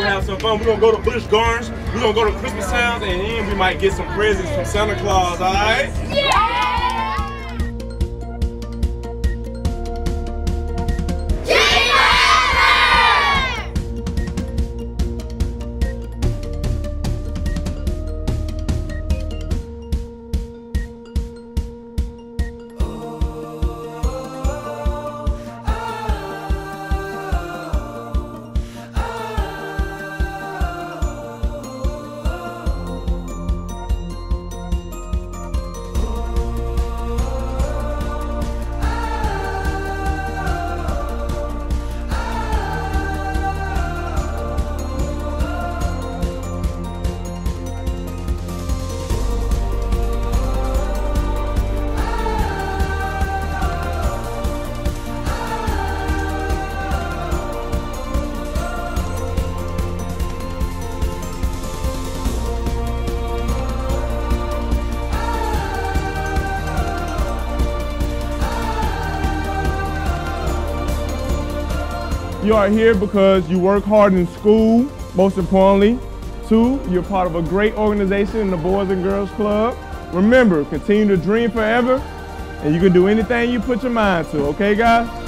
gonna have some fun. We're gonna go to Busch Gardens. We're gonna go to Christmas Towns, and then we might get some presents from Santa Claus. All right? Yeah! You are here because you work hard in school, most importantly. Two, you're part of a great organization in the Boys and Girls Club. Remember, continue to dream forever, and you can do anything you put your mind to, okay, guys?